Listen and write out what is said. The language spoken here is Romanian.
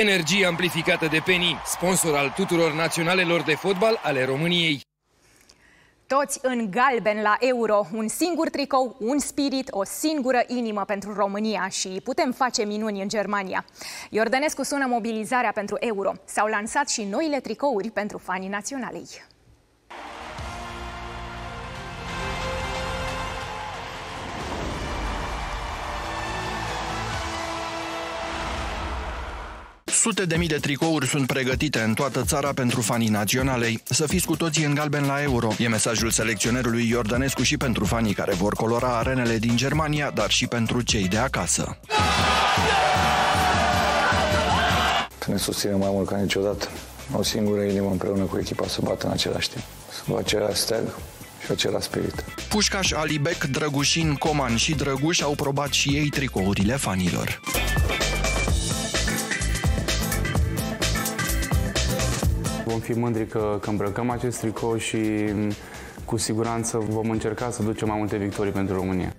Energie amplificată de Penny, sponsor al tuturor naționalelor de fotbal ale României. Toți în galben la euro, un singur tricou, un spirit, o singură inimă pentru România și putem face minuni în Germania. Iordănescu sună mobilizarea pentru euro. S-au lansat și noile tricouri pentru fanii naționalei. Sute de mii de tricouri sunt pregătite în toată țara pentru fanii naționalei. Să fiți cu toții în galben la euro. E mesajul selecționerului Iordănescu și pentru fanii care vor colora arenele din Germania, dar și pentru cei de acasă. Să ne susținem mai mult ca niciodată. O singură inimă împreună cu echipa să bată în același timp. Să vă același steag și același spirit. Pușcaș, Alibec, Drăgușin, Coman și Drăguș au probat și ei tricourile fanilor. Vom fi mândri că, că îmbrăcăm acest tricou și cu siguranță vom încerca să ducem mai multe victorii pentru România.